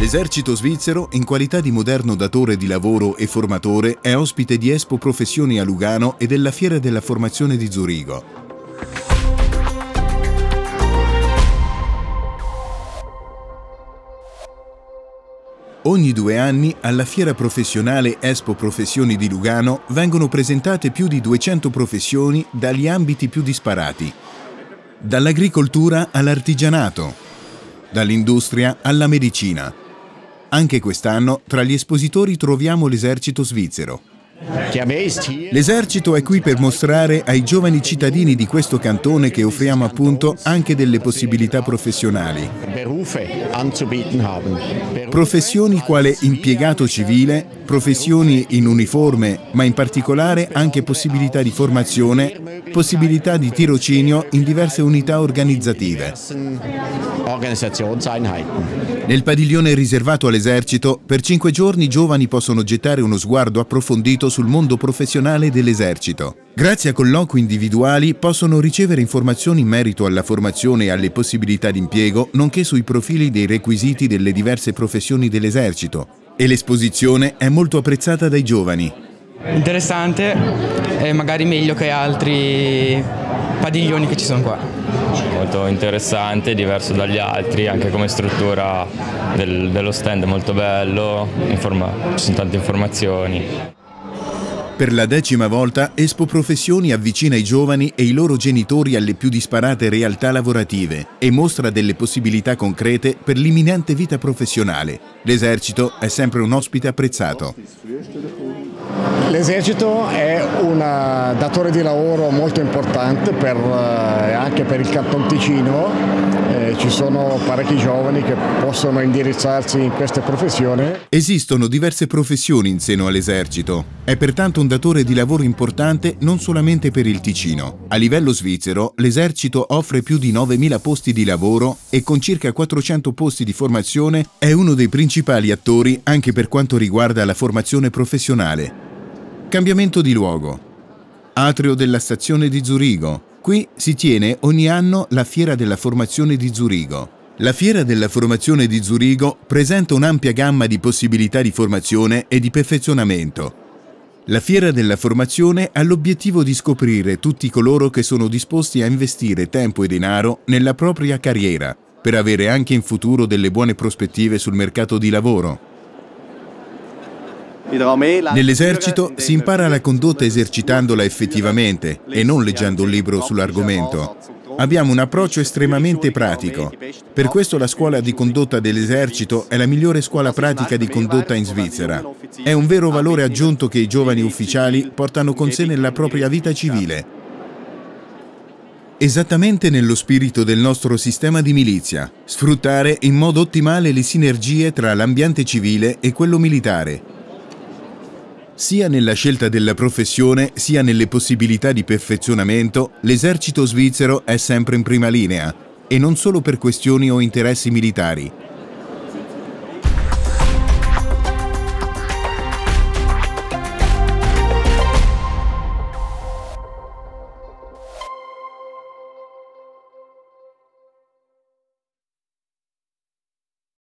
L'esercito svizzero, in qualità di moderno datore di lavoro e formatore, è ospite di Expo Professioni a Lugano e della Fiera della Formazione di Zurigo. Ogni due anni alla fiera professionale Expo Professioni di Lugano vengono presentate più di 200 professioni dagli ambiti più disparati, dall'agricoltura all'artigianato, dall'industria alla medicina. Anche quest'anno tra gli espositori troviamo l'esercito svizzero. L'esercito è qui per mostrare ai giovani cittadini di questo cantone che offriamo appunto anche delle possibilità professionali. Professioni quale impiegato civile, professioni in uniforme, ma in particolare anche possibilità di formazione, possibilità di tirocinio in diverse unità organizzative. Nel padiglione riservato all'esercito, per cinque giorni i giovani possono gettare uno sguardo approfondito sul mondo professionale dell'esercito. Grazie a colloqui individuali possono ricevere informazioni in merito alla formazione e alle possibilità di impiego, nonché sui profili dei requisiti delle diverse professioni dell'esercito. E l'esposizione è molto apprezzata dai giovani. Interessante e magari meglio che altri padiglioni che ci sono qua. Molto interessante, diverso dagli altri, anche come struttura del, dello stand molto bello, informa, ci sono tante informazioni. Per la decima volta Espo Professioni avvicina i giovani e i loro genitori alle più disparate realtà lavorative e mostra delle possibilità concrete per l'imminente vita professionale. L'esercito è sempre un ospite apprezzato. L'esercito è un datore di lavoro molto importante per, eh, anche per il Canton Ticino, ci sono parecchi giovani che possono indirizzarsi in queste professioni. Esistono diverse professioni in seno all'esercito, è pertanto un datore di lavoro importante non solamente per il Ticino. A livello svizzero l'esercito offre più di 9.000 posti di lavoro e con circa 400 posti di formazione è uno dei principali attori anche per quanto riguarda la formazione professionale. Cambiamento di luogo. Atrio della stazione di Zurigo. Qui si tiene ogni anno la Fiera della Formazione di Zurigo. La Fiera della Formazione di Zurigo presenta un'ampia gamma di possibilità di formazione e di perfezionamento. La Fiera della Formazione ha l'obiettivo di scoprire tutti coloro che sono disposti a investire tempo e denaro nella propria carriera, per avere anche in futuro delle buone prospettive sul mercato di lavoro. Nell'esercito si impara la condotta esercitandola effettivamente e non leggendo un libro sull'argomento. Abbiamo un approccio estremamente pratico. Per questo la scuola di condotta dell'esercito è la migliore scuola pratica di condotta in Svizzera. È un vero valore aggiunto che i giovani ufficiali portano con sé nella propria vita civile. Esattamente nello spirito del nostro sistema di milizia, sfruttare in modo ottimale le sinergie tra l'ambiente civile e quello militare, sia nella scelta della professione sia nelle possibilità di perfezionamento, l'esercito svizzero è sempre in prima linea, e non solo per questioni o interessi militari,